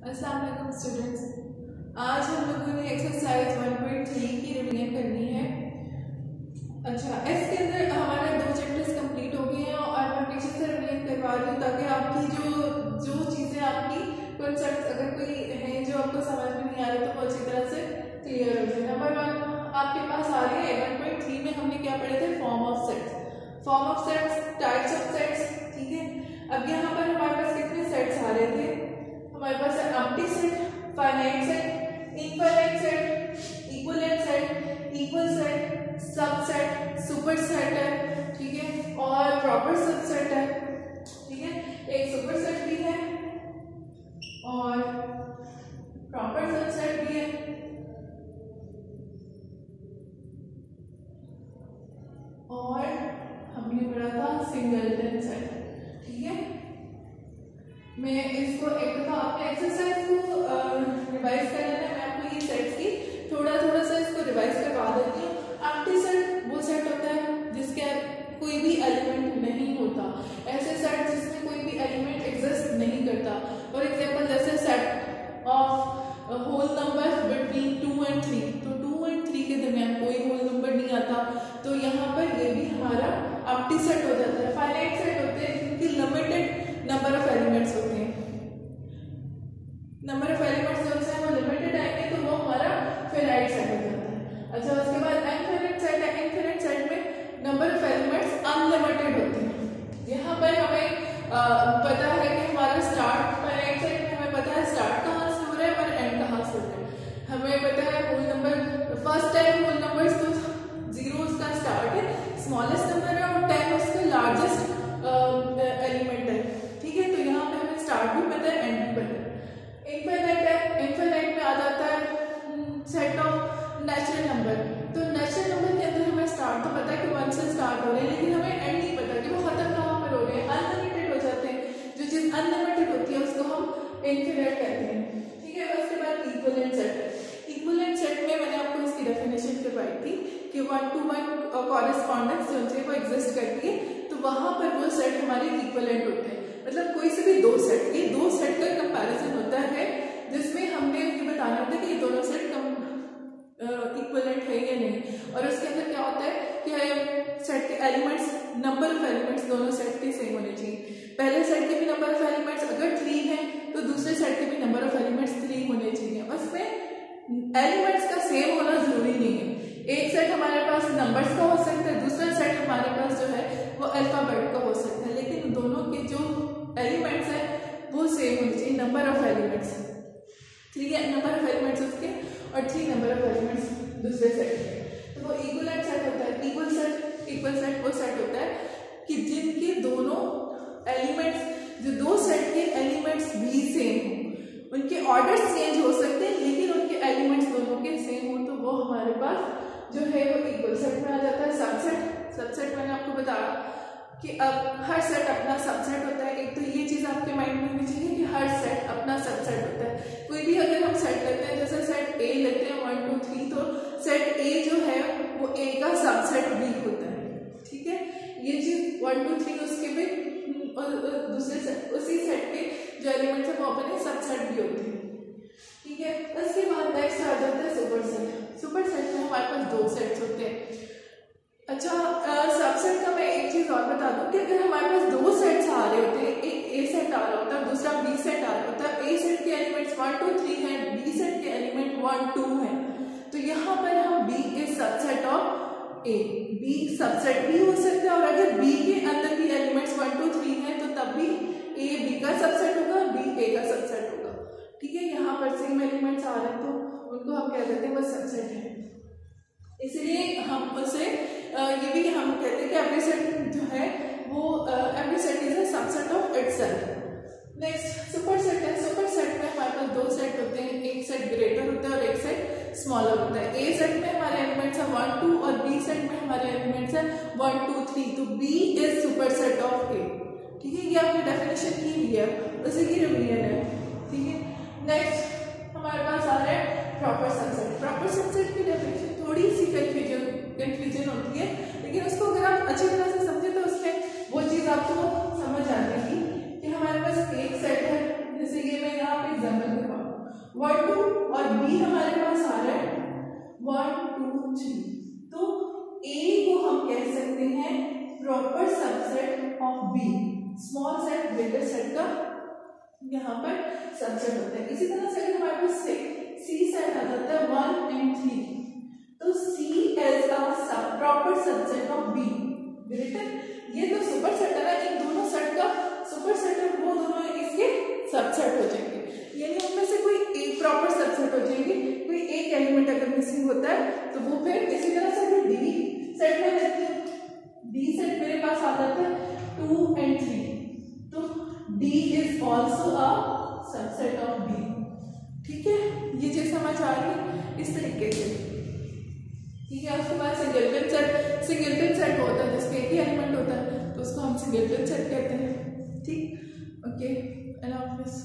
Students आज हम लोगों ने एक्सरसाइज 1.3 की रिवीजन करनी है। अच्छा इसके अंदर हमारे दो चैप्टर्स कंप्लीट हो गए हैं और मैं पीछे से रिवीजन करवा रही हूँ ताकि आपकी जो जो चीज़ें आपकी कॉन्सेप्ट अगर कोई है जो आपको समझ में नहीं आ रही तो वो अच्छी तरह से क्लियर हो जाए। नंबर वन आपके पास आ रही है वन में हमने क्या पढ़े थे? Form of sets form of sets types of sets ठीक है? अब यहाँ पर हमारे पास कितने सेट्स आ रहे थे? हमारे पास है empty set finite set infinite set equivalent set equal set subset superset है, ठीक है? और प्रॉपर सबसेट है ठीक है एक सुपर सेट भी है और प्रॉपर सबसेट भी है और हमने पढ़ा था सिंगलटन सेट ठीक है मैं इसको एक दफ़ा आपके एक्सरसाइज को रिवाइज कर लेना मैं आपको ये सेट्स की। थोड़ा थोड़ा पता है कि हमारा स्टार्ट फाइनाइट सेट में हमें पता है स्टार्ट कहाँ से हो रहा है और एंड कहाँ से हो रहा है। हमें पता है whole number first time whole number तो ज़ीरो उसका स्टार्ट है स्मॉलेस्ट नंबर है और टेन उसका लार्जेस्ट एलिमेंट है। ठीक है तो यहाँ पे हमें स्टार्ट भी पता है एंड भी पता है। इनफाइनाइट है इनफाइनाइट में आ जाता है सेट ऑफ़ नेचुरल नंबर तो नेचुरल नंबर के अंदर हमें स्टार्ट तो पता है कि वन से स्टार्ट हो रहे हैं, लेकिन हमें एंड नहीं पता कि वो खत्म कहाँ पर हो रहे हैं। हो हैं जो अनलिमिटेड होती है, उसको हम इनफिनाइट कहते हैं। ठीक है, उसके बाद इक्वलेंट सेट इक्वलेंट सेट में मैंने आपको इसकी डेफिनेशन करवाई थी कि वन टू वन कॉरेस्पॉन्डेंस जो है, वो एग्जिस्ट करती है। तो वहाँ पर वो सेट हमारे इक्वलेंट होते हैं। मतलब कोई से भी दो सेट ये दो सेट का कंपैरिजन होता है, जिसमें हमने ये बताना होता है कि ये दोनों सेट कम इक्वलेंट है या नहीं। और उसके अंदर क्या होता है एलिमेंट्स नंबर ऑफ़ एलिमेंट्स दोनों सेट के सेम होने चाहिए। पहले सेट के भी नंबर ऑफ़ एलिमेंट्स अगर थ्री है तो दूसरे सेट के भी नंबर ऑफ़ एलिमेंट्स थ्री होने चाहिए। उसमें एलिमेंट्स का सेम होना ज़रूरी नहीं है। एक सेट हमारे पास नंबर्स का हो सकता है, दूसरा सेट हमारे पास जो है, वो अल्फ़ाबेट का हो सकता है। लेकिन दोनों के जो एलिमेंट्स हैं, वो सेम होने चाहिए number of elements three number of elements उसके, और थ्री नंबर ऑफ़ एलिमेंट्स दूसरे सेट के। तो वो इक्वल सेट होता है। इक्वल सेट इक्वल सेट वो सेट होता है कि जिनके दोनों एलिमेंट्स जो दो सेट के एलिमेंट्स भी सेम हो। उनके ऑर्डर चेंज हो सकते हैं, लेकिन उनके एलिमेंट्स दोनों के सेम हो तो वो हमारे पास जो है वो इक्वल सेट में आ जाता है सबसेट सबसेट मैंने आपको बताया कि अब हर सेट अपना सबसेट होता है। एक तो ये चीज़ आपके माइंड में होनी चाहिए कि हर सेट अपना सबसेट होता है। कोई भी अगर हम सेट लेते हैं, जैसे सेट ए लेते हैं वन टू थ्री तो सेट ए जो है, वो ए का सबसेट भी होता है। ये चीज़ वन टू थ्री उसके भी दूसरे सेट उसी सेट के जो एलिमेंट्स है वो अपने सबसेट भी होते हैं। ठीक है? उसके बाद नेक्स्ट आ जाता है सुपर सेट सुपर सेट में हमारे पास दो सेट्स होते हैं। अच्छा सबसेट का मैं एक चीज़ और बता दूँ कि अगर हमारे पास दो सेट्स आ रहे होते हैं, एक ए सेट आ रहा होता है, दूसरा बी सेट आ रहा होता है ए सेट के एलिमेंट्स वन टू थ्री हैं बी सेट के एलिमेंट वन टू हैं। तो यहाँ पर हम B is subset of A B subset भी हो सकता है और अगर बी के अंदर भी एलिमेंट्स वन टू थ्री हैं तो तब भी ए बी का सबसेट होगा बी ए का सबसेट होगा। ठीक है, यहाँ पर सेम एलिमेंट्स आ रहे हैं तो उनको हम कह देते हैं बस सबसेट है। इसलिए हम उसे ये भी हम कहते हैं कि एवरी सेट जो है, वो every set is a subset of itself next super set है। सुपर सेट में हमारे पास दो सेट होते हैं, एक सेट ग्रेटर होता है और एक सेट स्मॉलर होता है। ए सेट में है वन टू और बी सेट में हमारे एलिमेंट्स है वन टू थ्री तो B is super set of A ठीक है, ये आपने डेफिनेशन की हुई है, उसी की रिवीजन है। ठीक है नेक्स्ट हमारे पास आ रहा है प्रॉपर सबसेट प्रॉपर सबसेट की डेफिनेशन थोड़ी सी कंफ्यूजन कंफ्यूजन होती है, लेकिन उसको अगर आप अच्छी तरह से समझे तो उसमें वो चीज़ आपको समझ आ जाएगी कि हमारे पास एक सेट है, जैसे ये मैं यहाँ पे एग्ज़ाम्पल वन टू और बी हमारे पास आ रहा है। वन टू थ्री तो ए को हम कह सकते हैं proper subset of B small set greater set का यहाँ पर सबसेट होता है। इसी तरह से अगर हमारे पास सी सेट आ जाता है वन एंड थ्री तो C as a sub proper subset of B greater ये तो सुपर सेट है ना इन दोनों सेट का सुपर सेट है, वो दोनों इसके सबसेट हो जाएँगे। यानी उनमें से कोई एक प्रॉपर सबसेट हो जाएँगे, कोई एक एलिमेंट अगर मिसिंग होता है तो वो फिर इसी तरह से मैं डी सेट में रहती हूँ। डी सेट मेरे पास आ जाता है टू एंड थ्री तो D is also a subset of B ठीक है? ये चीज़ समझ आ रही है, इस तरीके से। ठीक है? उसके बाद सिंगलटन सेट सिंगलटन सेट होता है जिसमें एक ही एलिमेंट होता है तो उसको हम सिंगलटन सेट कहते हैं। ठीक? ओके अल्लाह हाफिज़।